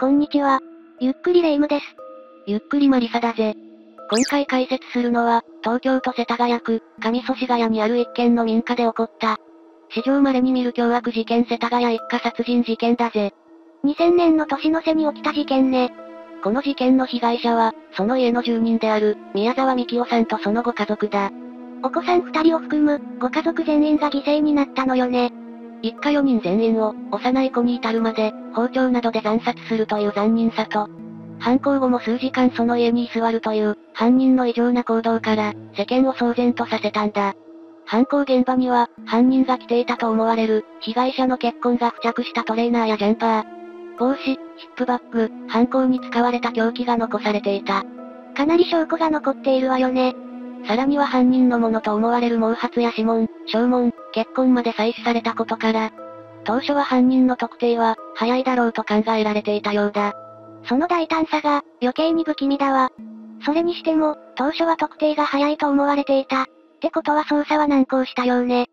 こんにちは。ゆっくりレ夢ムです。ゆっくりマリサだぜ。今回解説するのは、東京都世田谷区、上祖師ヶ谷にある一軒の民家で起こった、史上稀に見る凶悪事件世田谷一家殺人事件だぜ。2000年の年の瀬に起きた事件ね。この事件の被害者は、その家の住人である、宮沢幹夫さんとそのご家族だ。お子さん二人を含む、ご家族全員が犠牲になったのよね。一家4人全員を、幼い子に至るまで、包丁などで惨殺するという残忍さと、犯行後も数時間その家に居座るという、犯人の異常な行動から、世間を騒然とさせたんだ。犯行現場には、犯人が着ていたと思われる、被害者の血痕が付着したトレーナーやジャンパー、帽子、ヒップバッグ、犯行に使われた凶器が残されていた。かなり証拠が残っているわよね。さらには犯人のものと思われる毛髪や指紋、掌紋、血痕まで採取されたことから、当初は犯人の特定は、早いだろうと考えられていたようだ。その大胆さが、余計に不気味だわ。それにしても、当初は特定が早いと思われていた。ってことは捜査は難航したようね。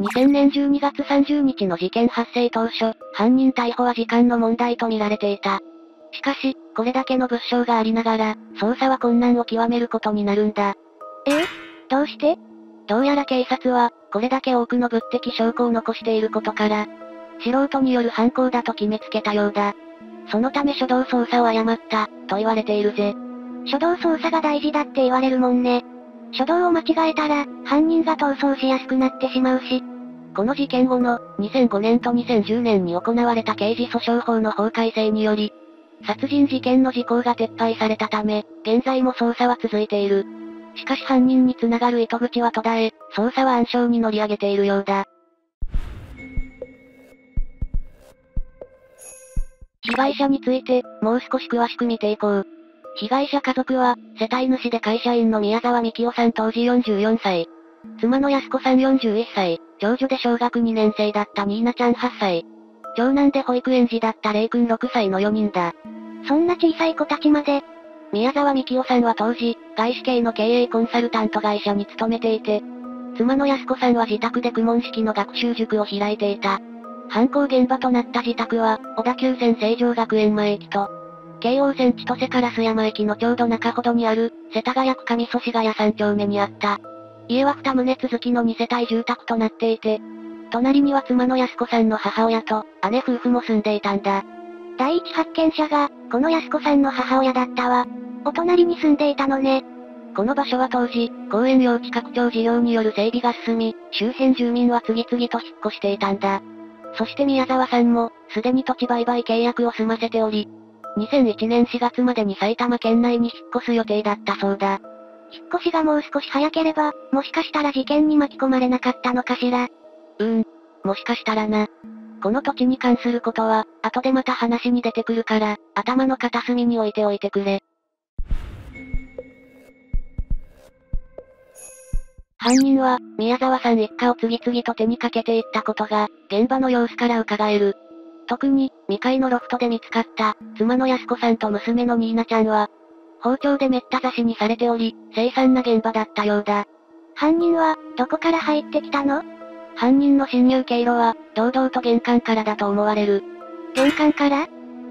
2000年12月30日の事件発生当初、犯人逮捕は時間の問題と見られていた。しかし、これだけの物証がありながら、捜査は困難を極めることになるんだ。え？どうして？どうやら警察は、これだけ多くの物的証拠を残していることから、素人による犯行だと決めつけたようだ。そのため初動捜査を誤った、と言われているぜ。初動捜査が大事だって言われるもんね。初動を間違えたら、犯人が逃走しやすくなってしまうし。この事件後の、2005年と2010年に行われた刑事訴訟法の法改正により、殺人事件の時効が撤廃されたため、現在も捜査は続いている。しかし犯人に繋がる糸口は途絶え、捜査は暗礁に乗り上げているようだ。被害者について、もう少し詳しく見ていこう。被害者家族は、世帯主で会社員の宮沢幹夫さん当時44歳。妻の安子さん41歳。長女で小学2年生だったニーナちゃん8歳。長男で保育園児だったレイ君6歳の4人だ。そんな小さい子たちまで。宮沢幹夫さんは当時、外資系の経営コンサルタント会社に勤めていて、妻の安子さんは自宅で苦問式の学習塾を開いていた。犯行現場となった自宅は、小田急線成城学園前駅と、京王線千歳烏山駅のちょうど中ほどにある、世田谷区上祖師ヶ谷3丁目にあった。家は二棟続きの2世帯住宅となっていて、隣には妻の安子さんの母親と、姉夫婦も住んでいたんだ。第一発見者が、この安子さんの母親だったわ。お隣に住んでいたのね。この場所は当時、公園用地拡張事業による整備が進み、周辺住民は次々と引っ越していたんだ。そして宮沢さんも、すでに土地売買契約を済ませており、2001年4月までに埼玉県内に引っ越す予定だったそうだ。引っ越しがもう少し早ければ、もしかしたら事件に巻き込まれなかったのかしら。うん。もしかしたらな。この土地に関することは、後でまた話に出てくるから、頭の片隅に置いておいてくれ。犯人は、宮沢さん一家を次々と手にかけていったことが、現場の様子から伺える。特に、未開のロフトで見つかった、妻の安子さんと娘のニーナちゃんは、包丁でめった刺しにされており、凄惨な現場だったようだ。犯人は、どこから入ってきたの？犯人の侵入経路は、堂々と玄関からだと思われる。玄関から？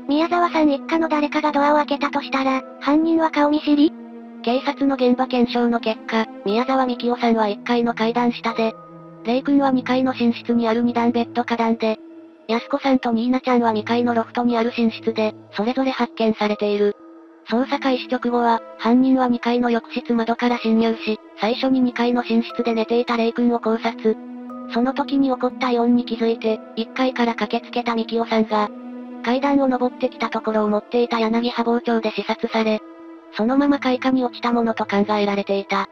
宮沢さん一家の誰かがドアを開けたとしたら、犯人は顔見知り？警察の現場検証の結果、宮沢幹夫さんは1階の階段下で、レイ君は2階の寝室にある2段ベッド下段で、安子さんとニーナちゃんは2階のロフトにある寝室で、それぞれ発見されている。捜査開始直後は、犯人は2階の浴室窓から侵入し、最初に2階の寝室で寝ていたレイ君を考察。その時に起こった異音に気づいて、1階から駆けつけた幹夫さんが、階段を登ってきたところを持っていた柳葉包丁で刺殺され、そのまま階下に落ちたものと考えられていた。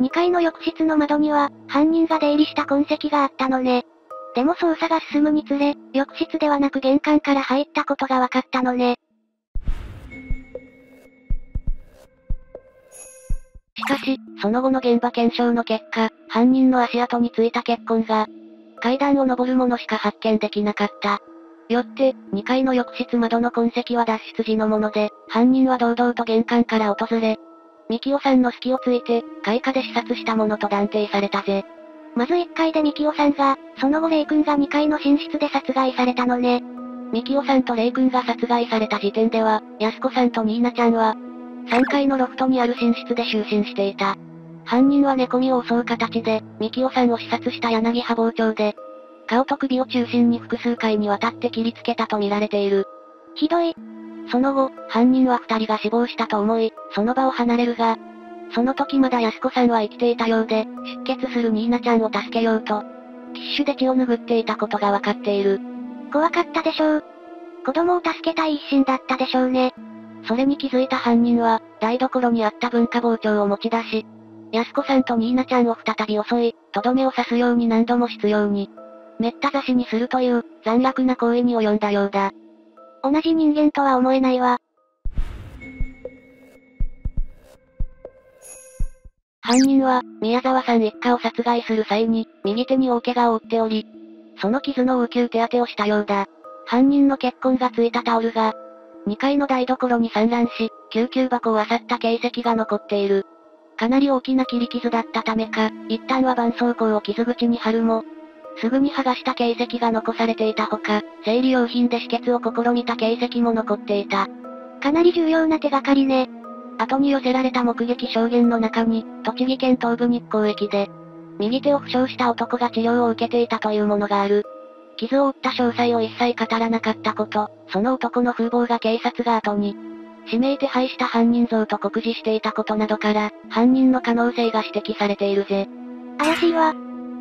2階の浴室の窓には、犯人が出入りした痕跡があったのね。でも捜査が進むにつれ、浴室ではなく玄関から入ったことが分かったのね。しかし、その後の現場検証の結果、犯人の足跡についた血痕が、階段を登るものしか発見できなかった。よって、2階の浴室窓の痕跡は脱出時のもので、犯人は堂々と玄関から訪れ、ミキオさんの隙をついて、開花で視察したものと断定されたぜ。まず1階でミキオさんが、その後レイ君が2階の寝室で殺害されたのね。ミキオさんとレイ君が殺害された時点では、ヤスコさんとニーナちゃんは、3階のロフトにある寝室で就寝していた。犯人は寝込みを襲う形で、ミキオさんを刺殺した柳葉包丁で、顔と首を中心に複数回にわたって切りつけたと見られている。ひどい。その後、犯人は二人が死亡したと思い、その場を離れるが、その時まだ安子さんは生きていたようで、出血するニーナちゃんを助けようと、ティッシュで血を拭っていたことがわかっている。怖かったでしょう。子供を助けたい一心だったでしょうね。それに気づいた犯人は、台所にあった文化包丁を持ち出し、安子さんとニーナちゃんを再び襲い、とどめを刺すように何度も執拗に、めった刺しにするという、残虐な行為に及んだようだ。同じ人間とは思えないわ。犯人は、宮沢さん一家を殺害する際に、右手に大怪我を負っており、その傷の応急手当てをしたようだ。犯人の血痕がついたタオルが、2階の台所に散乱し、救急箱を漁った形跡が残っている。かなり大きな切り傷だったためか、一旦は絆創膏を傷口に貼るも、すぐに剥がした形跡が残されていたほか、生理用品で止血を試みた形跡も残っていた。かなり重要な手がかりね。後に寄せられた目撃証言の中に、栃木県東部日光駅で、右手を負傷した男が治療を受けていたというものがある。傷を負った詳細を一切語らなかったこと、その男の風貌が警察が後に、指名手配した犯人像と告示していたことなどから、犯人の可能性が指摘されているぜ。怪しいわ。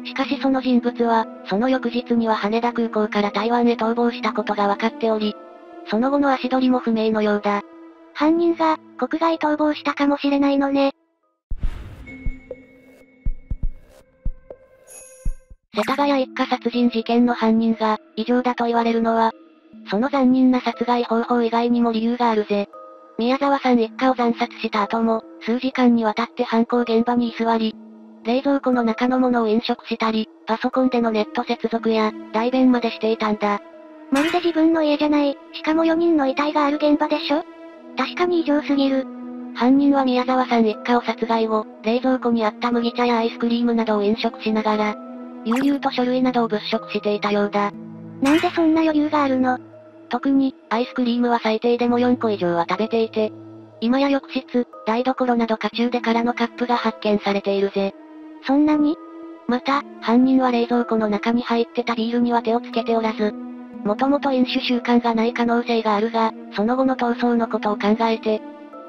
しかしその人物は、その翌日には羽田空港から台湾へ逃亡したことが分かっており、その後の足取りも不明のようだ。犯人が、国外逃亡したかもしれないのね。世田谷一家殺人事件の犯人が、異常だと言われるのは、その残忍な殺害方法以外にも理由があるぜ。宮沢さん一家を惨殺した後も、数時間にわたって犯行現場に居座り、冷蔵庫の中のものを飲食したり、パソコンでのネット接続や、代弁までしていたんだ。まるで自分の家じゃない、しかも4人の遺体がある現場でしょ？確かに異常すぎる。犯人は宮沢さん一家を殺害後、冷蔵庫にあった麦茶やアイスクリームなどを飲食しながら、悠々と書類などを物色していたようだ。なんでそんな余裕があるの？特に、アイスクリームは最低でも4個以上は食べていて、今や浴室、台所など家中で空のカップが発見されているぜ。そんなに？また、犯人は冷蔵庫の中に入ってたビールには手をつけておらず、もともと飲酒習慣がない可能性があるが、その後の逃走のことを考えて、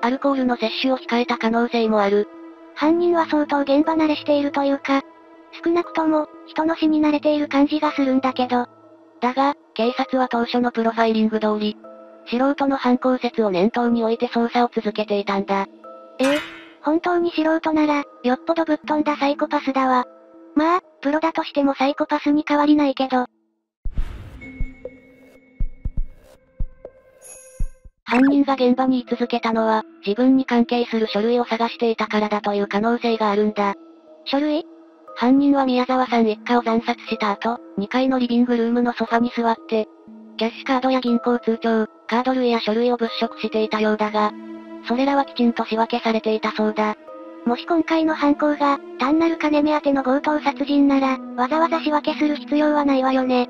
アルコールの摂取を控えた可能性もある。犯人は相当現場慣れしているというか、少なくとも、人の死に慣れている感じがするんだけど。だが、警察は当初のプロファイリング通り、素人の犯行説を念頭に置いて捜査を続けていたんだ。ええ本当に素人なら、よっぽどぶっ飛んだサイコパスだわ。まあ、プロだとしてもサイコパスに変わりないけど。犯人が現場に居続けたのは、自分に関係する書類を探していたからだという可能性があるんだ。書類？犯人は宮沢さん一家を惨殺した後、2階のリビングルームのソファに座って、キャッシュカードや銀行通帳、カード類や書類を物色していたようだが、それらはきちんと仕分けされていたそうだ。もし今回の犯行が、単なる金目当ての強盗殺人なら、わざわざ仕分けする必要はないわよね。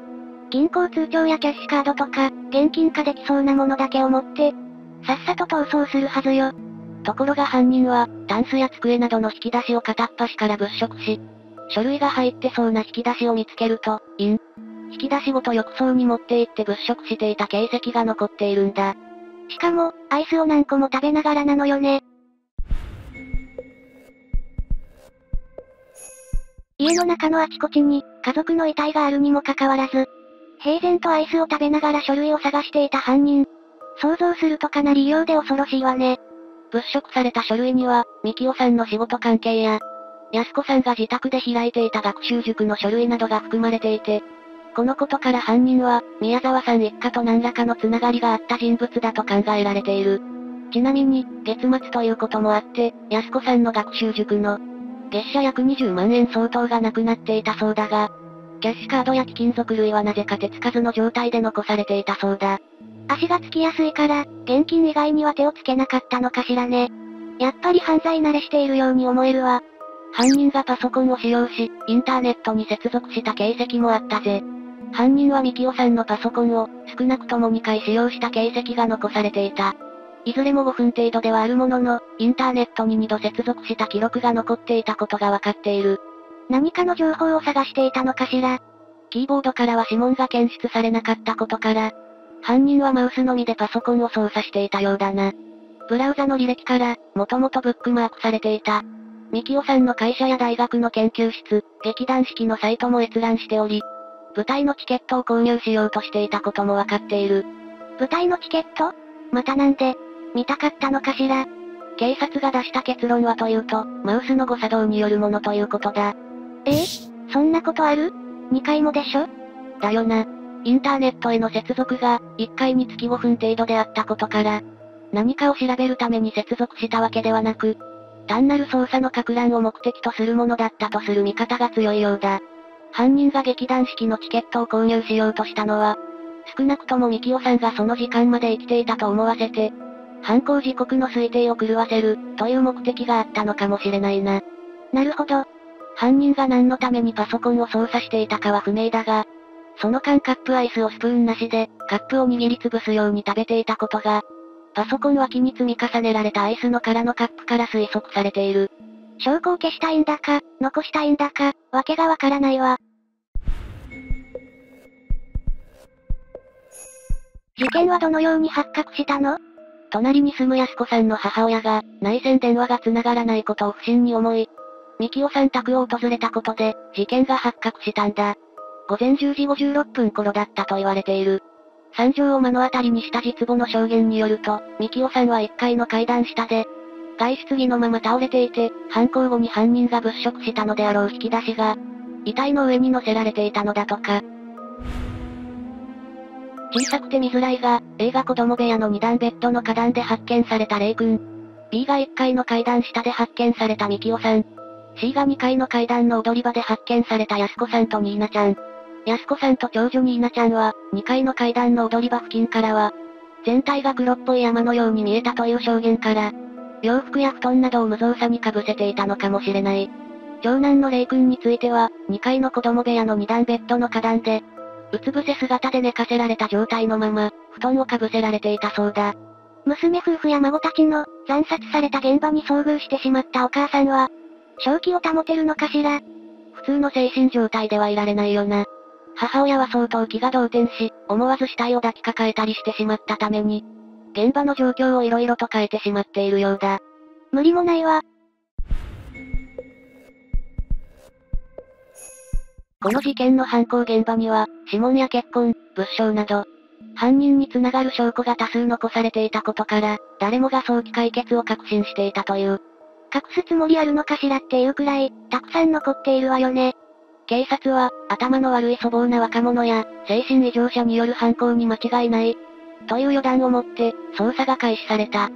銀行通帳やキャッシュカードとか、現金化できそうなものだけを持って、さっさと逃走するはずよ。ところが犯人は、タンスや机などの引き出しを片っ端から物色し、書類が入ってそうな引き出しを見つけると、イン。引き出しごと浴槽に持って行って物色していた形跡が残っているんだ。しかも、アイスを何個も食べながらなのよね。家の中のあちこちに、家族の遺体があるにもかかわらず、平然とアイスを食べながら書類を探していた犯人。想像するとかなり異様で恐ろしいわね。物色された書類には、ミキオさんの仕事関係や、安子さんが自宅で開いていた学習塾の書類などが含まれていて、このことから犯人は、宮沢さん一家と何らかのつながりがあった人物だと考えられている。ちなみに、月末ということもあって、安子さんの学習塾の、月謝約20万円相当がなくなっていたそうだが、キャッシュカードや貴金属類はなぜか手つかずの状態で残されていたそうだ。足がつきやすいから、現金以外には手をつけなかったのかしらね。やっぱり犯罪慣れしているように思えるわ。犯人がパソコンを使用し、インターネットに接続した形跡もあったぜ。犯人はミキオさんのパソコンを、少なくとも2回使用した形跡が残されていた。いずれも5分程度ではあるものの、インターネットに2度接続した記録が残っていたことがわかっている。何かの情報を探していたのかしら？キーボードからは指紋が検出されなかったことから、犯人はマウスのみでパソコンを操作していたようだな。ブラウザの履歴から、もともとブックマークされていた。ミキオさんの会社や大学の研究室、劇団四季のサイトも閲覧しており、舞台のチケットを購入しようとしていたこともわかっている。舞台のチケット？またなんで、見たかったのかしら？警察が出した結論はというと、マウスの誤作動によるものということだ。え？えそんなことある ?2 回もでしょ？だよな。インターネットへの接続が、1回につき5分程度であったことから、何かを調べるために接続したわけではなく、単なる捜査の格乱を目的とするものだったとする見方が強いようだ。犯人が劇団四季のチケットを購入しようとしたのは、少なくともミキオさんがその時間まで生きていたと思わせて、犯行時刻の推定を狂わせる、という目的があったのかもしれないな。なるほど。犯人が何のためにパソコンを操作していたかは不明だが、その間カップアイスをスプーンなしで、カップを握りつぶすように食べていたことが、パソコン脇に積み重ねられたアイスの空のカップから推測されている。証拠を消したいんだか、残したいんだか、わけがわからないわ。事件はどのように発覚したの？隣に住む安子さんの母親が、内線電話が繋がらないことを不審に思い、ミキオさん宅を訪れたことで、事件が発覚したんだ。午前10時56分頃だったと言われている。惨状を目の当たりにした実母の証言によると、ミキオさんは1階の階段下で、外出着のまま倒れていて、犯行後に犯人が物色したのであろう引き出しが、遺体の上に乗せられていたのだとか。小さくて見づらいが、映画子供部屋の2段ベッドの花壇で発見されたレイ君。B が1階の階段下で発見されたミキオさん。C が2階の階段の踊り場で発見された安子さんとニーナちゃん。安子さんと長女ニーナちゃんは、2階の階段の踊り場付近からは、全体が黒っぽい山のように見えたという証言から、洋服や布団などを無造作に被せていたのかもしれない。長男のレイ君については、2階の子供部屋の2段ベッドの花壇で、うつ伏せ姿で寝かせられた状態のまま、布団をかぶせられていたそうだ。娘夫婦や孫たちの、惨殺された現場に遭遇してしまったお母さんは、正気を保てるのかしら普通の精神状態ではいられないよな。母親は相当気が動転し、思わず死体を抱きかかえたりしてしまったために、現場の状況を色々と変えてしまっているようだ。無理もないわ。この事件の犯行現場には、指紋や血痕、物証など、犯人につながる証拠が多数残されていたことから、誰もが早期解決を確信していたという。隠すつもりあるのかしらっていうくらい、たくさん残っているわよね。警察は、頭の悪い粗暴な若者や、精神異常者による犯行に間違いない。という予断をもって、捜査が開始された。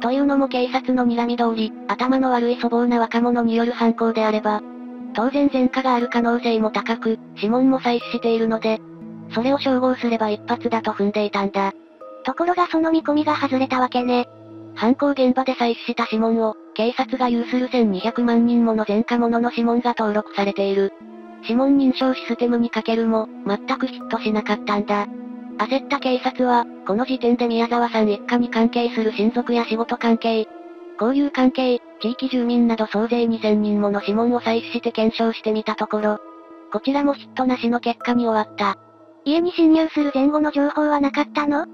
というのも警察の睨み通り、頭の悪い粗暴な若者による犯行であれば、当然前科がある可能性も高く、指紋も採取しているので、それを照合すれば一発だと踏んでいたんだ。ところがその見込みが外れたわけね。犯行現場で採取した指紋を、警察が有する1200万人もの前科者の指紋が登録されている。指紋認証システムにかけるも、全くヒットしなかったんだ。焦った警察は、この時点で宮沢さん一家に関係する親族や仕事関係、交友関係、地域住民など総勢2000人もの指紋を採取して検証してみたところ、こちらもヒットなしの結果に終わった。家に侵入する前後の情報はなかったの？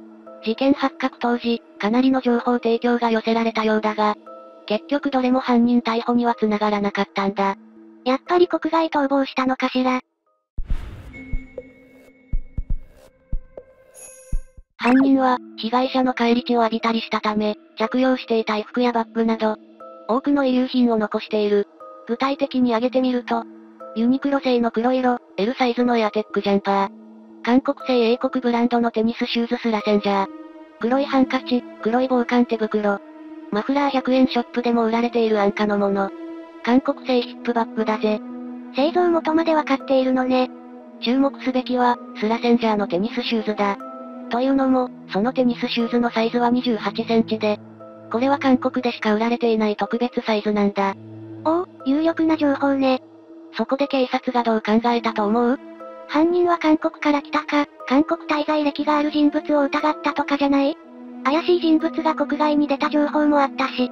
事件発覚当時、かなりの情報提供が寄せられたようだが、結局どれも犯人逮捕には繋がらなかったんだ。やっぱり国外逃亡したのかしら？犯人は、被害者の帰り血を浴びたりしたため、着用していた衣服やバッグなど、多くの遺留品を残している。具体的に挙げてみると、ユニクロ製の黒色、L サイズのエアテックジャンパー。韓国製英国ブランドのテニスシューズスラセンジャー。黒いハンカチ、黒い防寒手袋。マフラー100円ショップでも売られている安価のもの。韓国製ヒップバッグだぜ。製造元までわかっているのね。注目すべきは、 Slazenger のテニスシューズだ。というのも、そのテニスシューズのサイズは28センチで、これは韓国でしか売られていない特別サイズなんだ。おお、有力な情報ね。そこで警察がどう考えたと思う？犯人は韓国から来たか、韓国滞在歴がある人物を疑ったとかじゃない？怪しい人物が国外に出た情報もあったし。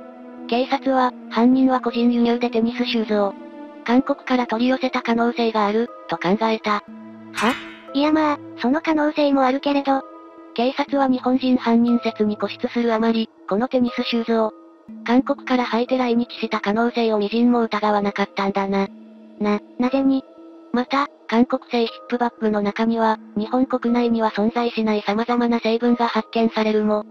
警察は、犯人は個人輸入でテニスシューズを、韓国から取り寄せた可能性がある、と考えた。は？いやまあ、その可能性もあるけれど。警察は日本人犯人説に固執するあまり、このテニスシューズを、韓国から履いて来日した可能性を微塵も疑わなかったんだな。な、なぜに？また、韓国製ヒップバッグの中には、日本国内には存在しない様々な成分が発見されるも、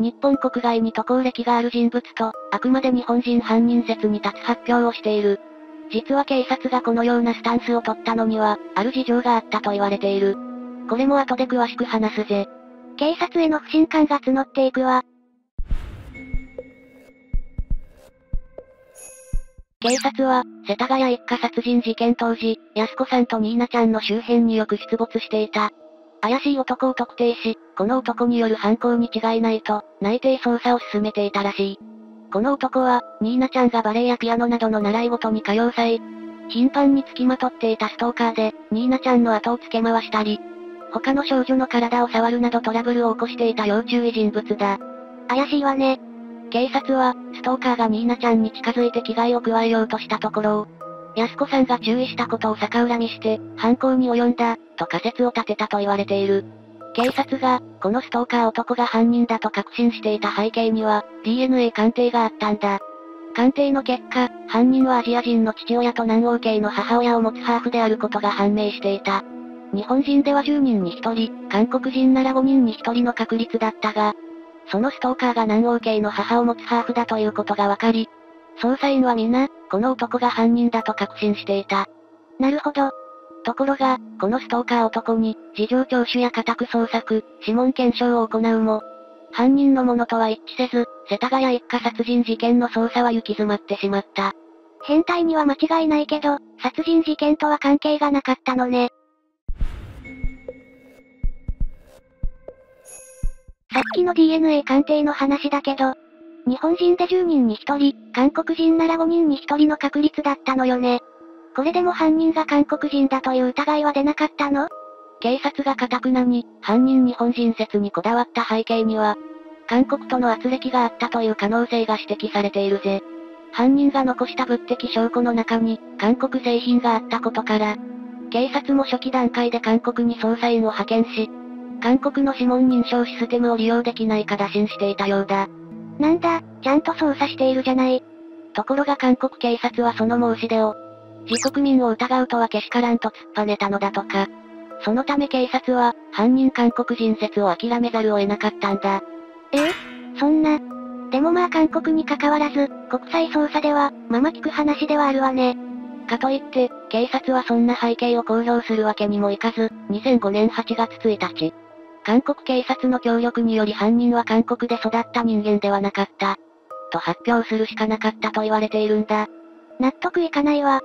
日本国外に渡航歴がある人物と、あくまで日本人犯人説に立つ発表をしている。実は警察がこのようなスタンスを取ったのには、ある事情があったと言われている。これも後で詳しく話すぜ。警察への不信感が募っていくわ。警察は、世田谷一家殺人事件当時、安子さんとニーナちゃんの周辺によく出没していた。怪しい男を特定し、この男による犯行に違いないと、内定捜査を進めていたらしい。この男は、ニーナちゃんがバレエやピアノなどの習い事に通う際、頻繁に付きまとっていたストーカーで、ニーナちゃんの後を付け回したり、他の少女の体を触るなどトラブルを起こしていた要注意人物だ。怪しいわね。警察は、ストーカーがニーナちゃんに近づいて危害を加えようとしたところを、安子さんが注意したことを逆恨みして、犯行に及んだ、と仮説を立てたと言われている。警察が、このストーカー男が犯人だと確信していた背景には、DNA 鑑定があったんだ。鑑定の結果、犯人はアジア人の父親と南欧系の母親を持つハーフであることが判明していた。日本人では10人に1人、韓国人なら5人に1人の確率だったが、そのストーカーが南欧系の母を持つハーフだということが分かり、捜査員は皆、この男が犯人だと確信していた。なるほど。ところが、このストーカー男に、事情聴取や家宅捜索、指紋検証を行うも、犯人のものとは一致せず、世田谷一家殺人事件の捜査は行き詰まってしまった。変態には間違いないけど、殺人事件とは関係がなかったのね。さっきの DNA 鑑定の話だけど、日本人で10人に1人、韓国人なら5人に1人の確率だったのよね。これでも犯人が韓国人だという疑いは出なかったの？警察が堅くなに、犯人日本人説にこだわった背景には、韓国との圧力があったという可能性が指摘されているぜ。犯人が残した物的証拠の中に、韓国製品があったことから、警察も初期段階で韓国に捜査員を派遣し、韓国の指紋認証システムを利用できないか打診していたようだ。なんだ、ちゃんと捜査しているじゃない。ところが韓国警察はその申し出を、自国民を疑うとはけしからんと突っぱねたのだとか。そのため警察は、犯人韓国人説を諦めざるを得なかったんだ。え？えそんな。でもまあ韓国に関わらず、国際捜査では、まま聞く話ではあるわね。かといって、警察はそんな背景を公表するわけにもいかず、2005年8月1日、韓国警察の協力により犯人は韓国で育った人間ではなかった。と発表するしかなかったと言われているんだ。納得いかないわ。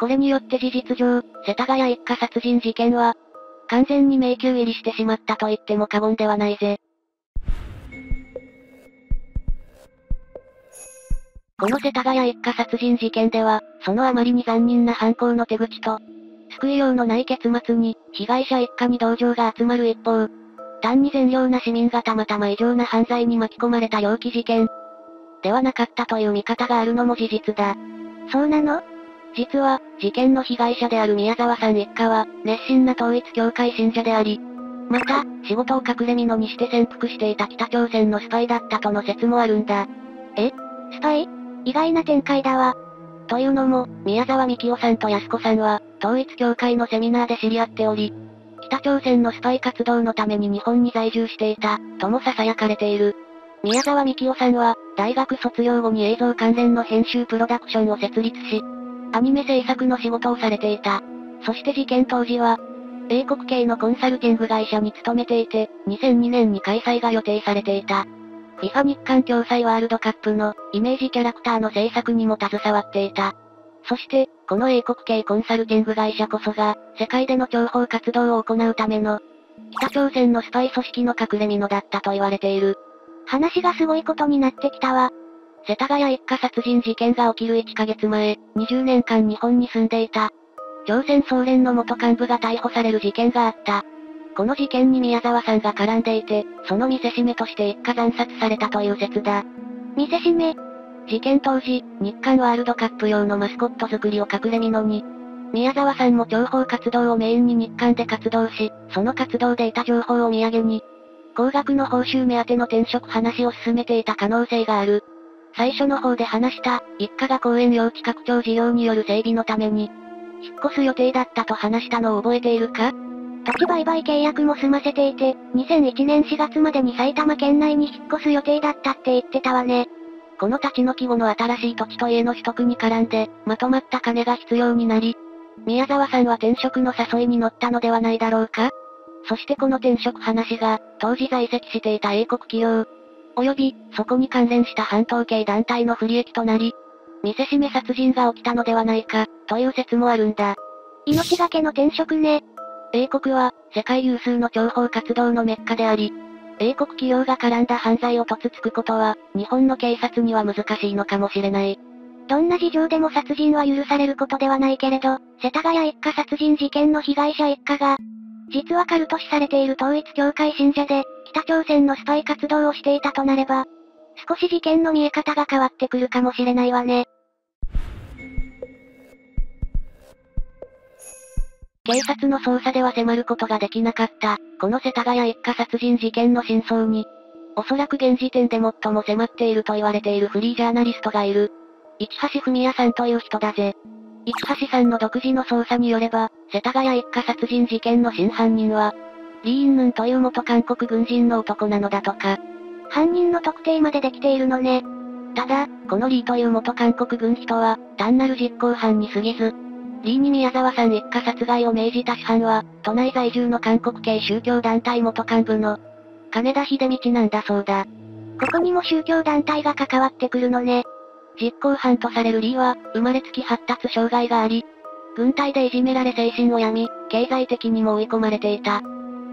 これによって事実上、世田谷一家殺人事件は、完全に迷宮入りしてしまったと言っても過言ではないぜ。この世田谷一家殺人事件では、そのあまりに残忍な犯行の手口と、救いようのない結末に、被害者一家に同情が集まる一方、単に善良な市民がたまたま異常な犯罪に巻き込まれた猟奇事件、ではなかったという見方があるのも事実だ。そうなの？実は、事件の被害者である宮沢さん一家は、熱心な統一教会信者であり、また、仕事を隠れ蓑にして潜伏していた北朝鮮のスパイだったとの説もあるんだ。え？スパイ？意外な展開だわ。というのも、宮沢みきおさんと安子さんは、統一教会のセミナーで知り合っており、北朝鮮のスパイ活動のために日本に在住していた、とも囁かれている。宮沢みきおさんは、大学卒業後に映像関連の編集プロダクションを設立し、アニメ制作の仕事をされていた。そして事件当時は、英国系のコンサルティング会社に勤めていて、2002年に開催が予定されていた。FIFA 日韓共催ワールドカップのイメージキャラクターの制作にも携わっていた。そして、この英国系コンサルティング会社こそが、世界での諜報活動を行うための、北朝鮮のスパイ組織の隠れ蓑だったと言われている。話がすごいことになってきたわ。世田谷一家殺人事件が起きる1ヶ月前、20年間日本に住んでいた。朝鮮総連の元幹部が逮捕される事件があった。この事件に宮沢さんが絡んでいて、その見せしめとして一家惨殺されたという説だ。見せしめ事件当時、日韓ワールドカップ用のマスコット作りを隠れ蓑に、宮沢さんも情報活動をメインに日韓で活動し、その活動で得た情報を土産に、高額の報酬目当ての転職話を進めていた可能性がある。最初の方で話した、一家が公園用地拡張事業による整備のために、引っ越す予定だったと話したのを覚えているか？土地売買契約も済ませていて、2001年4月までに埼玉県内に引っ越す予定だったって言ってたわね。この立ち退き後の新しい土地と家の取得に絡んで、まとまった金が必要になり、宮沢さんは転職の誘いに乗ったのではないだろうか？そしてこの転職話が、当時在籍していた英国企業、及び、そこに関連した半島系団体の不利益となり、見せしめ殺人が起きたのではないか、という説もあるんだ。命がけの転職ね。英国は、世界有数の諜報活動のメッカであり、英国企業が絡んだ犯罪をとつつくことは、日本の警察には難しいのかもしれない。どんな事情でも殺人は許されることではないけれど、世田谷一家殺人事件の被害者一家が、実はカルト視されている統一教会信者で、北朝鮮のスパイ活動をしていたとなれば、少し事件の見え方が変わってくるかもしれないわね。警察の捜査では迫ることができなかった、この世田谷一家殺人事件の真相に、おそらく現時点で最も迫っていると言われているフリージャーナリストがいる。市橋文也さんという人だぜ。市橋さんの独自の捜査によれば、世田谷一家殺人事件の真犯人は、リーンヌンという元韓国軍人の男なのだとか。犯人の特定までできているのね。ただ、このリーという元韓国軍人は、単なる実行犯に過ぎず、リーに宮沢さん一家殺害を命じた主犯は、都内在住の韓国系宗教団体元幹部の、金田秀道なんだそうだ。ここにも宗教団体が関わってくるのね。実行犯とされるリーは、生まれつき発達障害があり、軍隊でいじめられ精神を病み、経済的にも追い込まれていた。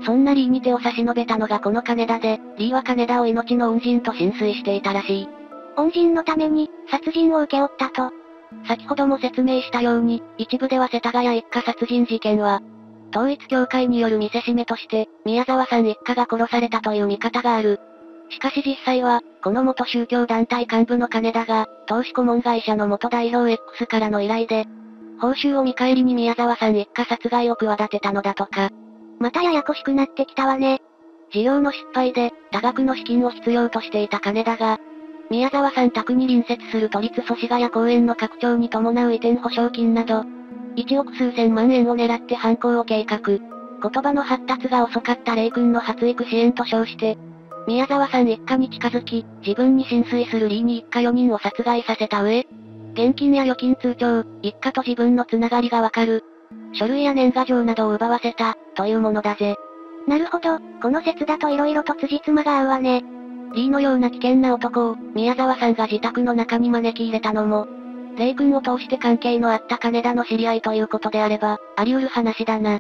そんなリーに手を差し伸べたのがこの金田で、リーは金田を命の恩人と浸水していたらしい。恩人のために、殺人を請け負ったと。先ほども説明したように、一部では世田谷一家殺人事件は、統一教会による見せしめとして、宮沢さん一家が殺されたという見方がある。しかし実際は、この元宗教団体幹部の金田が、投資顧問会社の元代表 X からの依頼で、報酬を見返りに宮沢さん一家殺害を企てたのだとか。またややこしくなってきたわね。事業の失敗で、多額の資金を必要としていた金田が、宮沢さん宅に隣接する都立祖師ヶ谷公園の拡張に伴う移転保証金など、1億数千万円を狙って犯行を計画。言葉の発達が遅かった霊君の発育支援と称して、宮沢さん一家に近づき、自分に浸水するリーに一家4人を殺害させた上、現金や預金通帳、一家と自分のつながりがわかる、書類や年賀状などを奪わせた、というものだぜ。なるほど、この説だと色々と辻褄が合うわね。リーのような危険な男を、宮沢さんが自宅の中に招き入れたのも、霊君を通して関係のあった金田の知り合いということであれば、あり得る話だな。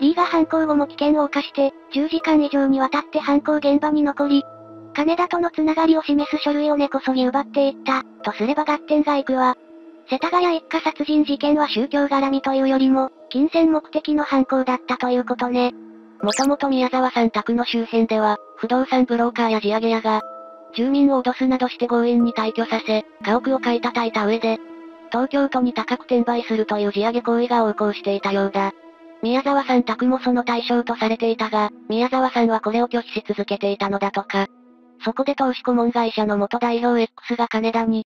リーが犯行後も危険を冒して、10時間以上にわたって犯行現場に残り、金田とのつながりを示す書類を根こそぎ奪っていった、とすれば合点がいくわ。世田谷一家殺人事件は宗教絡みというよりも、金銭目的の犯行だったということね。もともと宮沢さん宅の周辺では、不動産ブローカーや地上げ屋が、住民を脅すなどして強引に退去させ、家屋を買い叩いた上で、東京都に高く転売するという地上げ行為が横行していたようだ。宮沢さん宅もその対象とされていたが、宮沢さんはこれを拒否し続けていたのだとか。そこで投資顧問会社の元代表 X が金田に、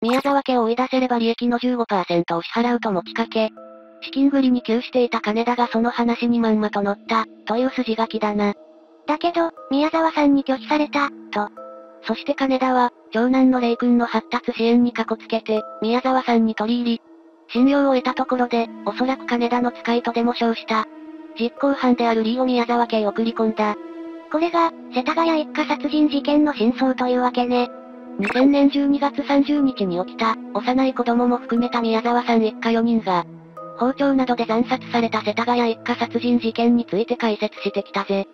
宮沢家を追い出せれば利益の15%を支払うと持ちかけ、資金繰りに窮していた金田がその話にまんまと乗った、という筋書きだな。だけど、宮沢さんに拒否された、と。そして金田は、長男の霊君の発達支援にかこつけて、宮沢さんに取り入り、信用を得たところで、おそらく金田の使いとでも称した。実行犯であるリーを宮沢家へ送り込んだ。これが、世田谷一家殺人事件の真相というわけね。2000年12月30日に起きた、幼い子供も含めた宮沢さん一家4人が、包丁などで惨殺された世田谷一家殺人事件について解説してきたぜ。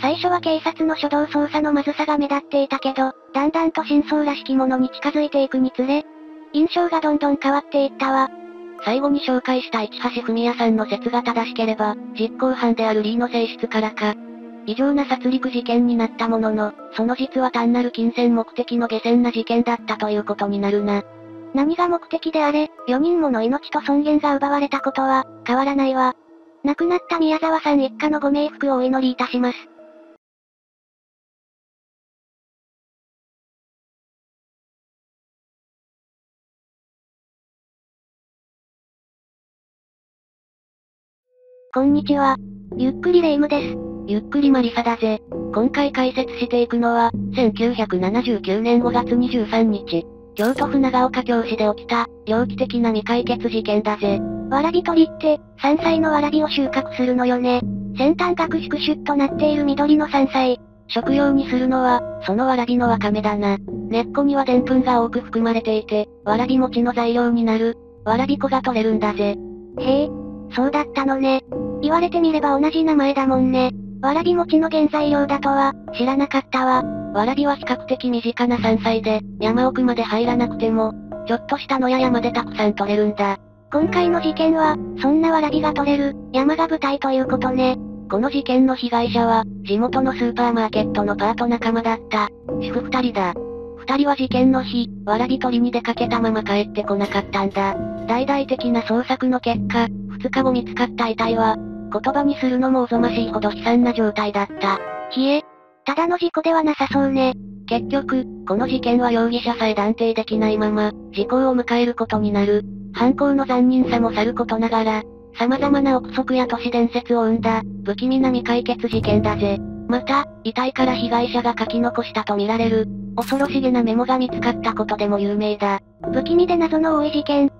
最初は警察の初動捜査のまずさが目立っていたけど、だんだんと真相らしきものに近づいていくにつれ、印象がどんどん変わっていったわ。最後に紹介した市橋文也さんの説が正しければ、実行犯であるリーの性質からか、異常な殺戮事件になったものの、その実は単なる金銭目的の下船な事件だったということになるな。何が目的であれ、4人もの命と尊厳が奪われたことは、変わらないわ。亡くなった宮沢さん一家のご冥福をお祈りいたします。こんにちは。ゆっくりレ夢ムです。ゆっくりマリサだぜ。今回解説していくのは、1979年5月23日、京都府長岡京市で起きた、猟奇的な未解決事件だぜ。わらび取りって、山菜のわらびを収穫するのよね。先端がクシクシュッとなっている緑の山菜。食用にするのは、そのわらびのわかめだな。根っこには澱粉が多く含まれていて、わらび餅の材料になる、わらび粉が取れるんだぜ。へえ、そうだったのね。言われてみれば同じ名前だもんね。わらび餅の原材料だとは、知らなかったわ。わらびは比較的身近な山菜で、山奥まで入らなくても、ちょっとした野や山でたくさん取れるんだ。今回の事件は、そんなわらびが取れる、山が舞台ということね。この事件の被害者は、地元のスーパーマーケットのパート仲間だった、主婦二人だ。二人は事件の日、わらび取りに出かけたまま帰ってこなかったんだ。大々的な捜索の結果、二日後見つかった遺体は、言葉にするのもおぞましいほど悲惨な状態だった。ひえ、ただの事故ではなさそうね。結局、この事件は容疑者さえ断定できないまま、時効を迎えることになる。犯行の残忍さもさることながら、様々な憶測や都市伝説を生んだ、不気味な未解決事件だぜ。また、遺体から被害者が書き残したとみられる、恐ろしげなメモが見つかったことでも有名だ。不気味で謎の多い事件。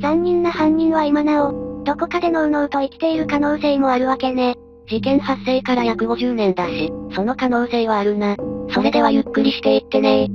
残忍な犯人は今なお、どこかでのうのうと生きている可能性もあるわけね。事件発生から約50年だし、その可能性はあるな。それではゆっくりしていってね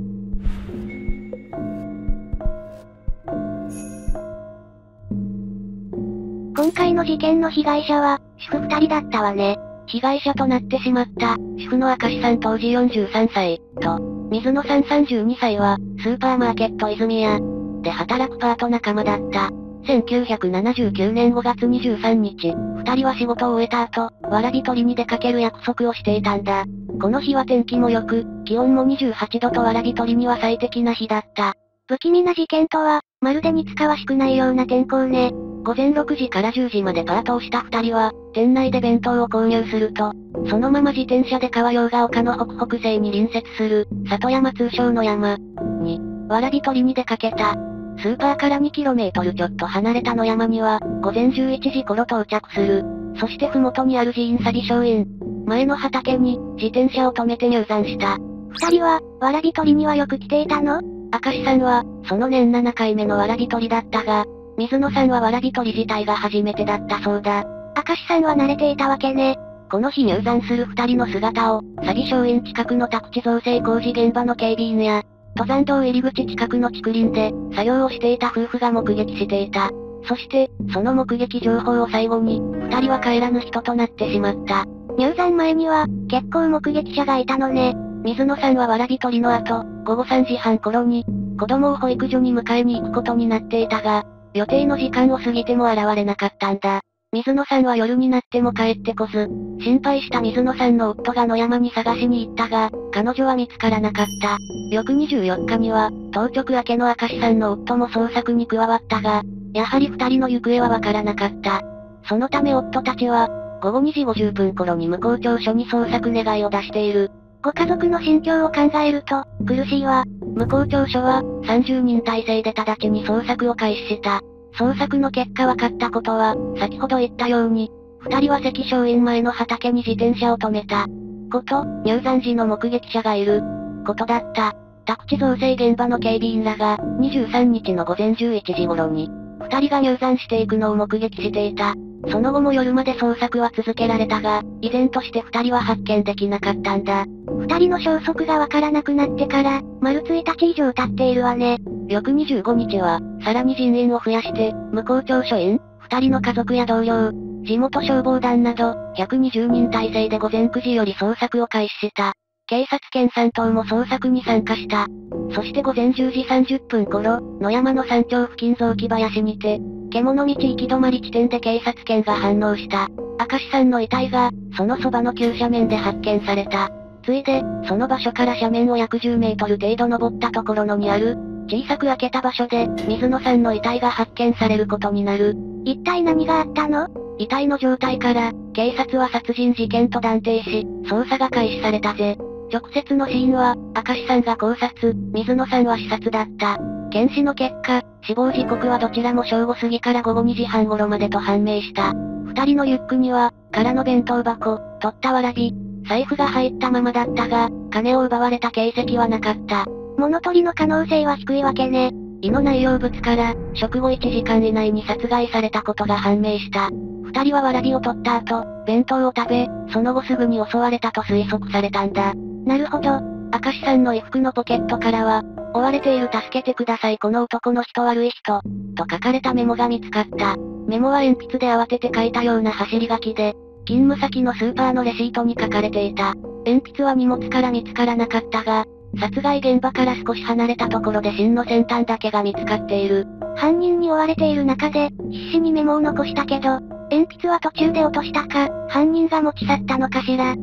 今回の事件の被害者は、主婦二人だったわね。被害者となってしまった、主婦の明石さん当時43歳、と、水野さん32歳は、スーパーマーケット泉屋、で働くパート仲間だった。1979年5月23日、二人は仕事を終えた後、わらび取りに出かける約束をしていたんだ。この日は天気も良く、気温も28度とわらび取りには最適な日だった。不気味な事件とは、まるで似つかわしくないような天候ね。午前6時から10時までパートをした二人は、店内で弁当を購入すると、そのまま自転車で川洋が丘の北北西に隣接する、里山通称の山に、わらび取りに出かけた。スーパーから 2km ちょっと離れた野山には、午前11時頃到着する。そしてふもとにある寺院サビ松院。前の畑に、自転車を止めて入山した。二人は、わらび取りにはよく来ていたの？明石さんは、その年7回目のわらび取りだったが、水野さんはわらび取り自体が初めてだったそうだ。明石さんは慣れていたわけね。この日入山する二人の姿を、サビ松院近くの宅地造成工事現場の警備員や、登山道入り口近くの竹林で、作業をしていた夫婦が目撃していた。そして、その目撃情報を最後に、二人は帰らぬ人となってしまった。入山前には、結構目撃者がいたのね。水野さんはわらび取りの後、午後3時半頃に、子供を保育所に迎えに行くことになっていたが、予定の時間を過ぎても現れなかったんだ。水野さんは夜になっても帰ってこず、心配した水野さんの夫が野山に探しに行ったが、彼女は見つからなかった。翌24日には、当直明けの明石さんの夫も捜索に加わったが、やはり二人の行方はわからなかった。そのため夫たちは、午後2時50分頃に向こう庁署に捜索願いを出している。ご家族の心境を考えると、苦しいわ。向こう庁署は、30人体制で直ちに捜索を開始した。捜索の結果分かったことは、先ほど言ったように、二人は関松院前の畑に自転車を止めた。こと、入山時の目撃者がいる。ことだった。宅地造成現場の警備員らが、23日の午前11時頃に、二人が入山していくのを目撃していた。その後も夜まで捜索は続けられたが、依然として二人は発見できなかったんだ。二人の消息がわからなくなってから、丸1日以上経っているわね。翌25日は、さらに人員を増やして、向こう庁署員、二人の家族や同僚、地元消防団など、120人体制で午前9時より捜索を開始した。警察犬3頭も捜索に参加した。そして午前10時30分頃、野山の山頂付近雑木林にて、獣道行き止まり地点で警察犬が反応した。明石さんの遺体が、そのそばの急斜面で発見された。ついで、その場所から斜面を約10メートル程度登ったところのにある、小さく開けた場所で、水野さんの遺体が発見されることになる。一体何があったの？遺体の状態から、警察は殺人事件と断定し、捜査が開始されたぜ。直接の死因は、明石さんが考察、水野さんは視察だった。検視の結果、死亡時刻はどちらも正午過ぎから午後2時半頃までと判明した。二人のリュックには、空の弁当箱、取ったわらび、財布が入ったままだったが、金を奪われた形跡はなかった。物取りの可能性は低いわけね。胃の内容物から、食後1時間以内に殺害されたことが判明した。二人はわらびを取った後、弁当を食べ、その後すぐに襲われたと推測されたんだ。なるほど。明石さんの衣服のポケットからは、追われている助けてくださいこの男の人悪い人、と書かれたメモが見つかった。メモは鉛筆で慌てて書いたような走り書きで、勤務先のスーパーのレシートに書かれていた。鉛筆は荷物から見つからなかったが、殺害現場から少し離れたところで芯の先端だけが見つかっている。犯人に追われている中で、必死にメモを残したけど、鉛筆は途中で落としたか、犯人が持ち去ったのかしら。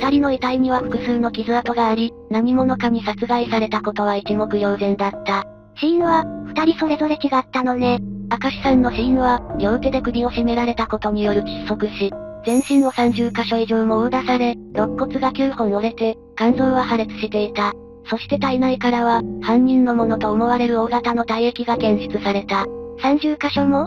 二人の遺体には複数の傷跡があり、何者かに殺害されたことは一目瞭然だった。死因は、二人それぞれ違ったのね。明石さんの死因は、両手で首を絞められたことによる窒息死。全身を30箇所以上も殴打され、肋骨が9本折れて、肝臓は破裂していた。そして体内からは、犯人のものと思われる大型の体液が検出された。30箇所も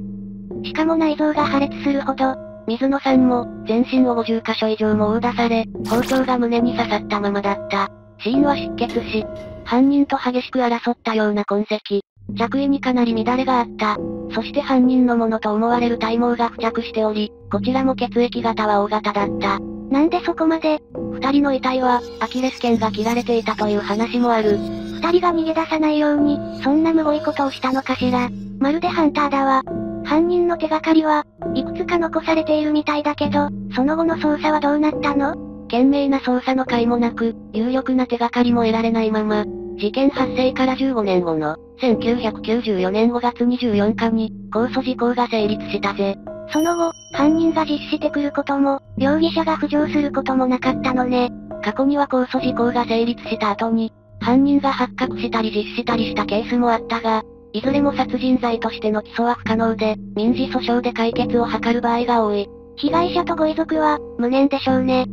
しかも内臓が破裂するほど、水野さんも、全身を50箇所以上も殴打され、包丁が胸に刺さったままだった。死因は失血死。犯人と激しく争ったような痕跡。着衣にかなり乱れがあった。そして犯人のものと思われる体毛が付着しており、こちらも血液型は O 型だった。なんでそこまで？二人の遺体は、アキレス腱が切られていたという話もある。二人が逃げ出さないように、そんなむごいことをしたのかしら。まるでハンターだわ。犯人の手がかりは、いくつか残されているみたいだけど、その後の捜査はどうなったの？懸命な捜査の甲斐もなく、有力な手がかりも得られないまま、事件発生から15年後の、1994年5月24日に、控訴事項が成立したぜ。その後、犯人が実施してくることも、容疑者が浮上することもなかったのね。過去には控訴事項が成立した後に、犯人が発覚したり実施したりしたケースもあったが、いずれも殺人罪としての起訴は不可能で、民事訴訟で解決を図る場合が多い。被害者とご遺族は、無念でしょうね。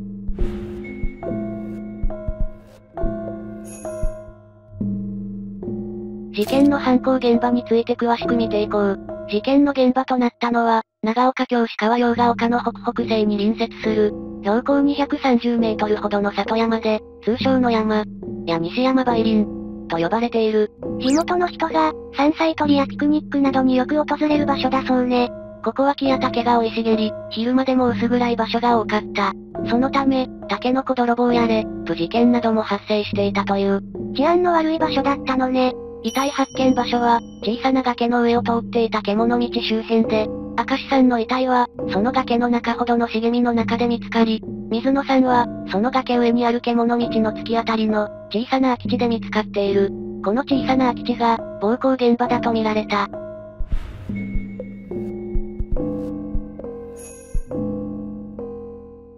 事件の犯行現場について詳しく見ていこう。事件の現場となったのは、長岡京市川洋ヶ丘の北北西に隣接する、標高230メートルほどの里山で、通称の山、や西山梅林、と呼ばれている。地元の人が、山菜採りやピクニックなどによく訪れる場所だそうね。ここは木や竹が生い茂り、昼間でも薄暗い場所が多かった。そのため、タケノコ泥棒やれ、プ事件なども発生していたという。治安の悪い場所だったのね。遺体発見場所は、小さな崖の上を通っていた獣道周辺で、明石さんの遺体は、その崖の中ほどの茂みの中で見つかり、水野さんは、その崖上にある獣道の突き当たりの、小さな空き地で見つかっている。この小さな空き地が、暴行現場だと見られた。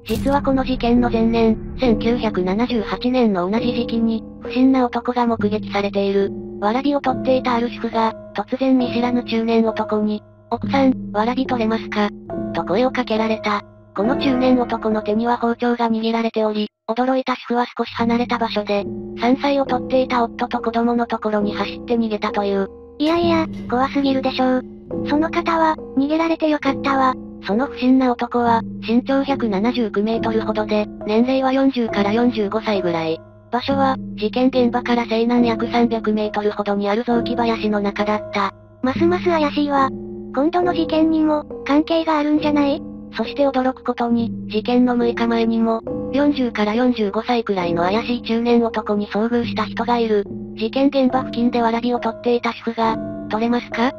実はこの事件の前年、1978年の同じ時期に、不審な男が目撃されている。わらびを取っていたある主婦が、突然見知らぬ中年男に、奥さん、わらび取れますか？と声をかけられた。この中年男の手には包丁が握られており、驚いた主婦は少し離れた場所で、山菜を取っていた夫と子供のところに走って逃げたという。いやいや、怖すぎるでしょう。その方は、逃げられてよかったわ。その不審な男は、身長179メートルほどで、年齢は40から45歳ぐらい。場所は、事件現場から西南約300メートルほどにある雑木林の中だった。ますます怪しいわ。今度の事件にも、関係があるんじゃない？そして驚くことに、事件の6日前にも、40から45歳くらいの怪しい中年男に遭遇した人がいる。事件現場付近でわらびを取っていた主婦が、取れますか？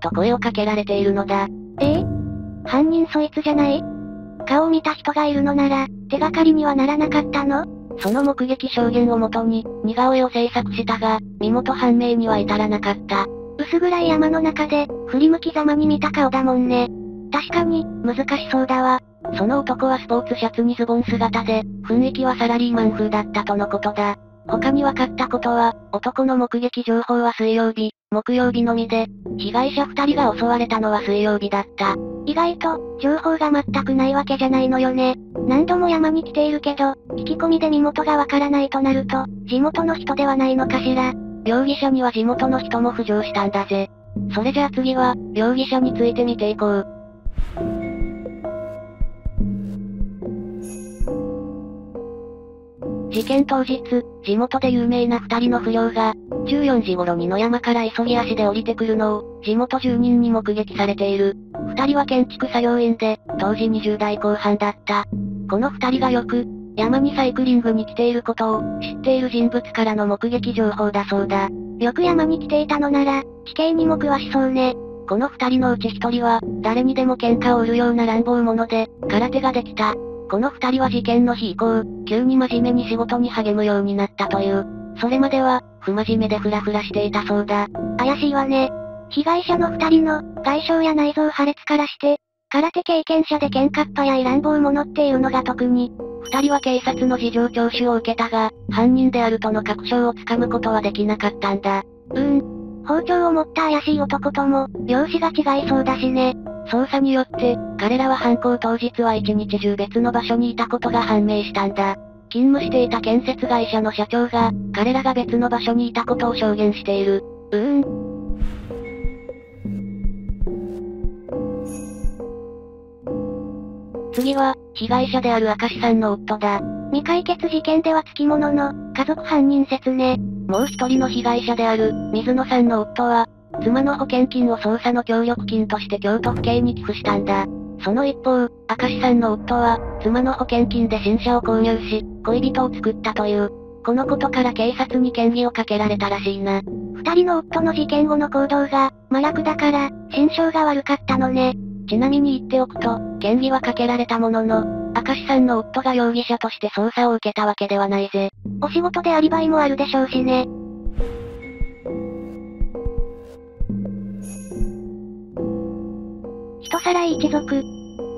と声をかけられているのだ。ええ犯人そいつじゃない？顔を見た人がいるのなら、手がかりにはならなかったの？その目撃証言をもとに、似顔絵を制作したが、身元判明には至らなかった。薄暗い山の中で、振り向きざまに見た顔だもんね。確かに、難しそうだわ。その男はスポーツシャツにズボン姿で、雰囲気はサラリーマン風だったとのことだ。他に分かったことは、男の目撃情報は水曜日、木曜日のみで、被害者二人が襲われたのは水曜日だった。意外と、情報が全くないわけじゃないのよね。何度も山に来ているけど、聞き込みで身元がわからないとなると、地元の人ではないのかしら。容疑者には地元の人も浮上したんだぜ。それじゃあ次は、容疑者について見ていこう。事件当日、地元で有名な二人の不良が、14時頃に野山から急ぎ足で降りてくるのを、地元住人に目撃されている。二人は建築作業員で、当時20代後半だった。この二人がよく、山にサイクリングに来ていることを、知っている人物からの目撃情報だそうだ。よく山に来ていたのなら、地形にも詳しそうね。この二人のうち一人は、誰にでも喧嘩を売るような乱暴者で、空手ができた。この二人は事件の日以降、急に真面目に仕事に励むようになったという。それまでは、不真面目でフラフラしていたそうだ。怪しいわね。被害者の二人の、外傷や内臓破裂からして、空手経験者で喧嘩っ早い乱暴者っていうのが特に。二人は警察の事情聴取を受けたが、犯人であるとの確証をつかむことはできなかったんだ。うーん。包丁を持った怪しい男とも、容姿が違いそうだしね。捜査によって、彼らは犯行当日は一日中別の場所にいたことが判明したんだ。勤務していた建設会社の社長が、彼らが別の場所にいたことを証言している。うーん。次は、被害者である明石さんの夫だ。未解決事件ではつきものの、家族犯人説ね。もう一人の被害者である、水野さんの夫は、妻の保険金を捜査の協力金として京都府警に寄付したんだ。その一方、明石さんの夫は、妻の保険金で新車を購入し、恋人を作ったという。このことから警察に嫌疑をかけられたらしいな。二人の夫の事件後の行動が、麻薬だから、心象が悪かったのね。ちなみに言っておくと、嫌疑はかけられたものの、明石さんの夫が容疑者として捜査を受けたわけではないぜ。お仕事でアリバイもあるでしょうしね。人さらい一族。っ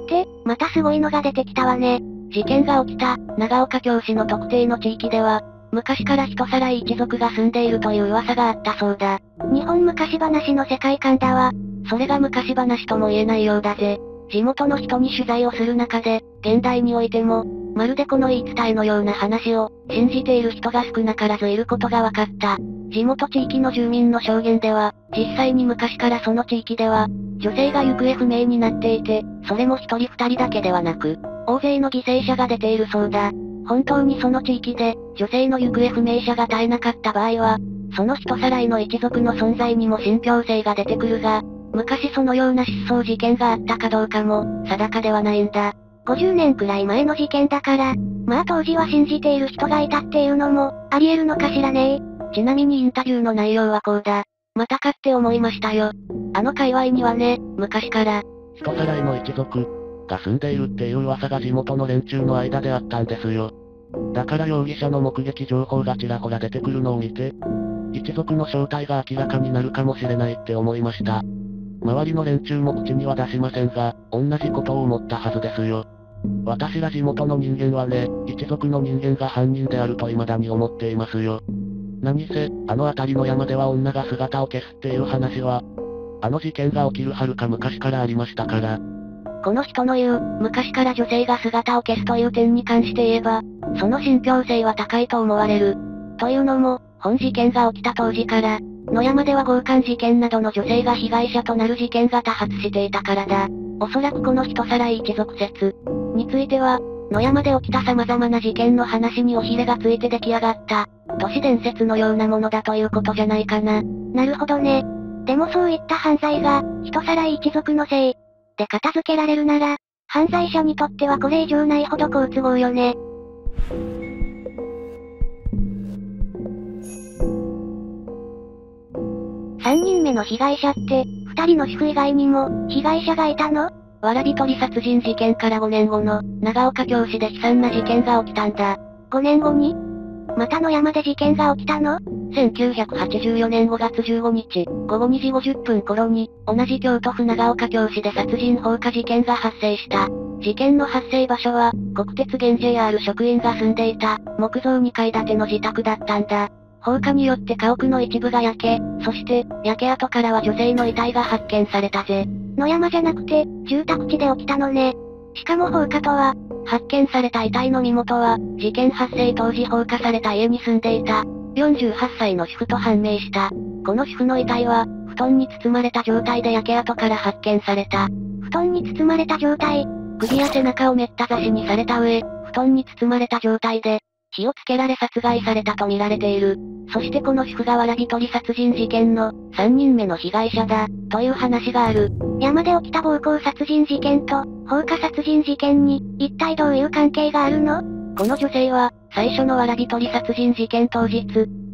て、またすごいのが出てきたわね。事件が起きた、長岡京市の特定の地域では、昔から人さらい一族が住んでいるという噂があったそうだ。日本昔話の世界観だわ。それが昔話とも言えないようだぜ。地元の人に取材をする中で、現代においても、まるでこの言い伝えのような話を、信じている人が少なからずいることが分かった。地元地域の住民の証言では、実際に昔からその地域では、女性が行方不明になっていて、それも一人二人だけではなく、大勢の犠牲者が出ているそうだ。本当にその地域で、女性の行方不明者が絶えなかった場合は、その人さらいの一族の存在にも信憑性が出てくるが、昔そのような失踪事件があったかどうかも、定かではないんだ。50年くらい前の事件だから、まあ当時は信じている人がいたっていうのも、あり得るのかしらねちなみにインタビューの内容はこうだ。またかって思いましたよ。あの界隈にはね、昔から、人さらいの一族、が住んでいるっていう噂が地元の連中の間であったんですよ。だから容疑者の目撃情報がちらほら出てくるのを見て、一族の正体が明らかになるかもしれないって思いました。周りの連中も口には出しませんが、同じことを思ったはずですよ。私ら地元の人間はね、一族の人間が犯人であると未だに思っていますよ。何せ、あの辺りの山では女が姿を消すっていう話は、あの事件が起きるはるか昔からありましたから。この人の言う、昔から女性が姿を消すという点に関して言えば、その信憑性は高いと思われる。というのも、本事件が起きた当時から、野山では強姦事件などの女性が被害者となる事件が多発していたからだ。おそらくこの人さらい一族説については、野山で起きた様々な事件の話におひれがついて出来上がった、都市伝説のようなものだということじゃないかな。なるほどね。でもそういった犯罪が、人さらい一族のせい、で片付けられるなら、犯罪者にとってはこれ以上ないほど好都合よね。3人目の被害者って、2人の主婦以外にも、被害者がいたの？わらび取り殺人事件から5年後の、長岡教師で悲惨な事件が起きたんだ。5年後にまたの山で事件が起きたの ?1984 年5月15日、午後2時50分頃に、同じ京都府長岡教師で殺人放火事件が発生した。事件の発生場所は、国鉄現 JR 職員が住んでいた、木造2階建ての自宅だったんだ。放火によって家屋の一部が焼け、そして、焼け跡からは女性の遺体が発見されたぜ。野山じゃなくて、住宅地で起きたのね。しかも放火とは、発見された遺体の身元は、事件発生当時放火された家に住んでいた、48歳の主婦と判明した。この主婦の遺体は、布団に包まれた状態で焼け跡から発見された。布団に包まれた状態首や背中をめった刺しにされた上、布団に包まれた状態で、火をつけられ殺害されたと見られている。そしてこの主婦がわらび取り殺人事件の3人目の被害者だ、という話がある。山で起きた暴行殺人事件と放火殺人事件に一体どういう関係があるの？この女性は最初のわらび取り殺人事件当日、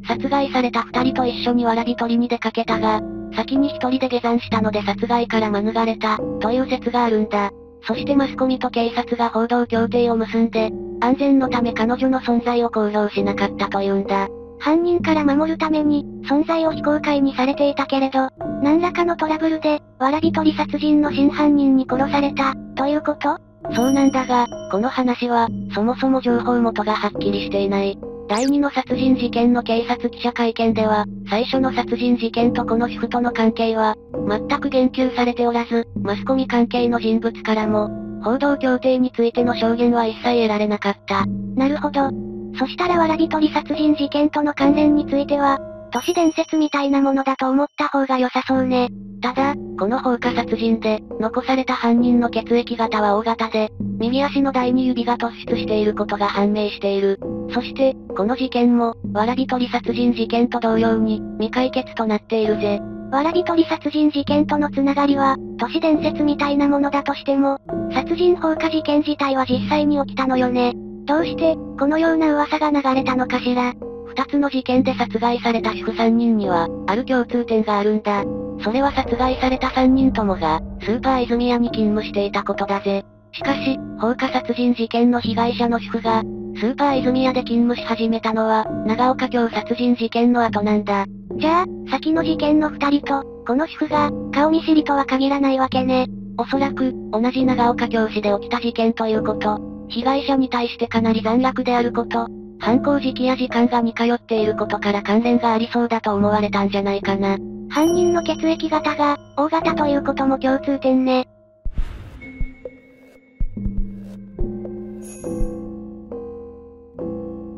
殺害された二人と一緒にわらび取りに出かけたが、先に一人で下山したので殺害から免れた、という説があるんだ。そしてマスコミと警察が報道協定を結んで、安全のため彼女の存在を公表しなかったというんだ。犯人から守るために、存在を非公開にされていたけれど、何らかのトラブルで、わらび取り殺人の真犯人に殺された、ということ？そうなんだが、この話は、そもそも情報元がはっきりしていない。第2の殺人事件の警察記者会見では、最初の殺人事件とこの主婦との関係は、全く言及されておらず、マスコミ関係の人物からも、報道協定についての証言は一切得られなかった。なるほど。そしたらわらび取り殺人事件との関連については、都市伝説みたいなものだと思った方が良さそうね。ただ、この放火殺人で、残された犯人の血液型は O 型で、右足の第二指が突出していることが判明している。そして、この事件も、わらび取り殺人事件と同様に、未解決となっているぜ。わらび取り殺人事件とのつながりは、都市伝説みたいなものだとしても、殺人放火事件自体は実際に起きたのよね。どうして、このような噂が流れたのかしら。二つの事件で殺害された主婦三人には、ある共通点があるんだ。それは殺害された三人ともが、スーパー泉屋に勤務していたことだぜ。しかし、放火殺人事件の被害者の主婦が、スーパー泉屋で勤務し始めたのは、長岡京殺人事件の後なんだ。じゃあ、先の事件の二人と、この主婦が、顔見知りとは限らないわけね。おそらく、同じ長岡教師で起きた事件ということ。被害者に対してかなり残虐であること。犯行時期や時間が似通っていることから関連がありそうだと思われたんじゃないかな。犯人の血液型が、O 型ということも共通点ね。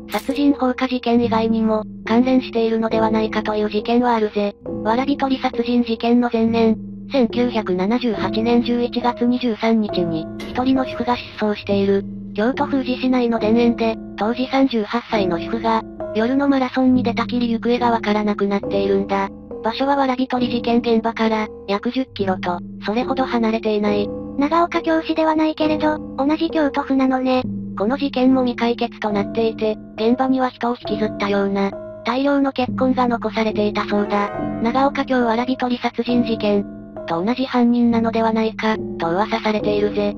殺人放火事件以外にも、関連しているのではないかという事件はあるぜ。わらび取り殺人事件の前年、1978年11月23日に、一人の主婦が失踪している。京都府宇治市内の田園で、当時38歳の主婦が、夜のマラソンに出たきり行方がわからなくなっているんだ。場所はわらび取り事件現場から、約10キロと、それほど離れていない。長岡教師ではないけれど、同じ京都府なのね。この事件も未解決となっていて、現場には人を引きずったような、大量の血痕が残されていたそうだ。長岡京わらび取り殺人事件、と同じ犯人なのではないか、と噂されているぜ。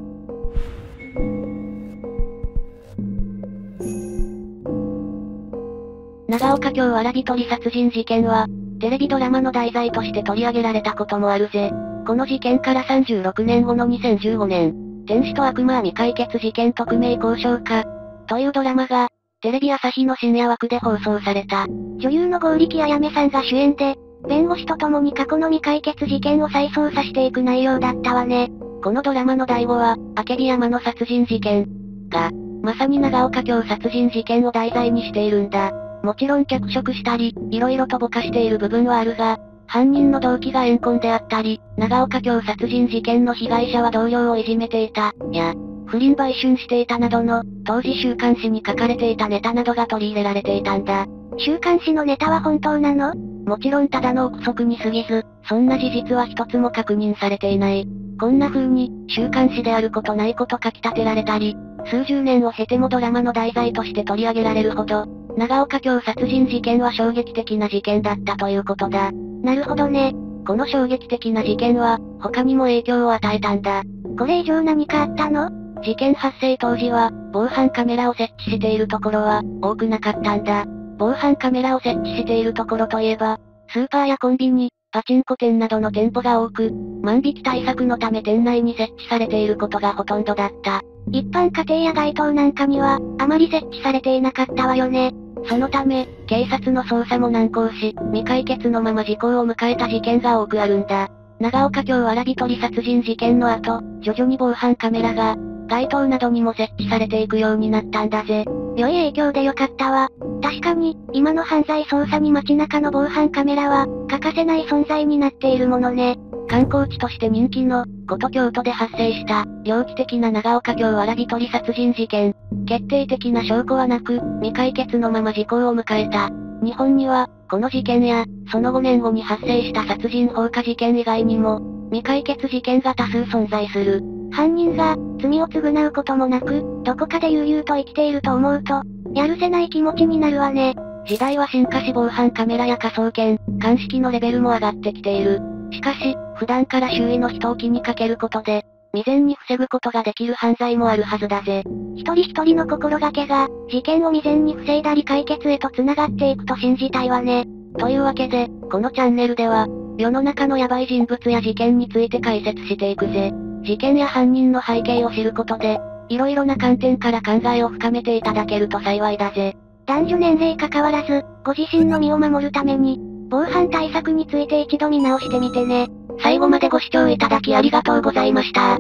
長岡京わらび取り殺人事件は、テレビドラマの題材として取り上げられたこともあるぜ。この事件から36年後の2015年、天使と悪魔は未解決事件匿名交渉家、というドラマが、テレビ朝日の深夜枠で放送された。女優の剛力あやめさんが主演で、弁護士と共に過去の未解決事件を再捜査していく内容だったわね。このドラマの題語は、明けび山の殺人事件。が、まさに長岡京殺人事件を題材にしているんだ。もちろん脚色したり、色々とぼかしている部分はあるが、犯人の動機が怨恨であったり、長岡京殺人事件の被害者は同僚をいじめていた、や、不倫売春していたなどの、当時週刊誌に書かれていたネタなどが取り入れられていたんだ。週刊誌のネタは本当なの？もちろんただの憶測に過ぎず、そんな事実は一つも確認されていない。こんな風に、週刊誌であることないこと書き立てられたり、数十年を経てもドラマの題材として取り上げられるほど、長岡京殺人事件は衝撃的な事件だったということだ。なるほどね。この衝撃的な事件は、他にも影響を与えたんだ。これ以上何かあったの？事件発生当時は、防犯カメラを設置しているところは、多くなかったんだ。防犯カメラを設置しているところといえば、スーパーやコンビニ、パチンコ店などの店舗が多く、万引き対策のため店内に設置されていることがほとんどだった。一般家庭や街頭なんかには、あまり設置されていなかったわよね。そのため、警察の捜査も難航し、未解決のまま時効を迎えた事件が多くあるんだ。長岡京わらび取り殺人事件の後、徐々に防犯カメラが、街頭などにも設置されていくようになったんだぜ。良い影響でよかったわ。確かに、今の犯罪捜査に街中の防犯カメラは、欠かせない存在になっているものね。観光地として人気の、古都京都で発生した、猟奇的な長岡京わらび取り殺人事件。決定的な証拠はなく、未解決のまま時効を迎えた。日本には、この事件や、その5年後に発生した殺人放火事件以外にも、未解決事件が多数存在する。犯人が、罪を償うこともなく、どこかで悠々と生きていると思うと、やるせない気持ちになるわね。時代は進化し防犯カメラや科捜研、鑑識のレベルも上がってきている。しかし、普段から周囲の人を気にかけることで、未然に防ぐことができる犯罪もあるはずだぜ。一人一人の心がけが、事件を未然に防いだり解決へと繋がっていくと信じたいわね。というわけで、このチャンネルでは、世の中のヤバい人物や事件について解説していくぜ。事件や犯人の背景を知ることで、色々な観点から考えを深めていただけると幸いだぜ。男女年齢関わらず、ご自身の身を守るために、防犯対策について一度見直してみてね。最後までご視聴いただきありがとうございました。